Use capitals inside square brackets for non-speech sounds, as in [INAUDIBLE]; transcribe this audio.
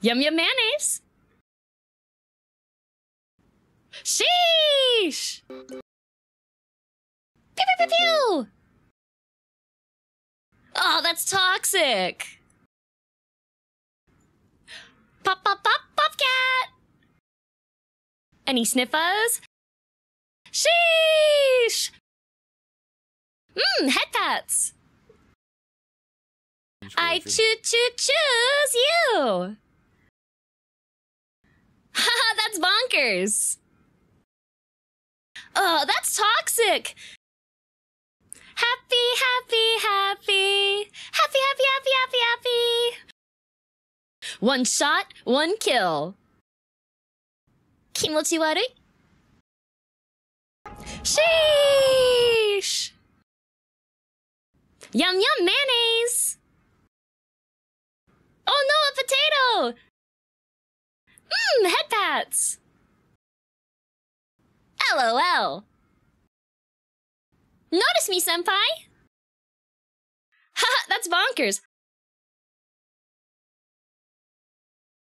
Yum yum mayonnaise. Sheesh! Pew pew pew pew! Oh, that's toxic. Pop pop pop pop cat. Any sniffers? Sheesh! Mmm, head pats. I choo choo choose you. That's bonkers. Oh, that's toxic. Happy, happy, happy. Happy, happy, happy, happy, happy. One shot, one kill. Kimochi warui? Sheesh! Yum yum mayonnaise! Oh no, a potato! Mmm! LOL! Notice me, senpai! [LAUGHS] Haha, that's bonkers!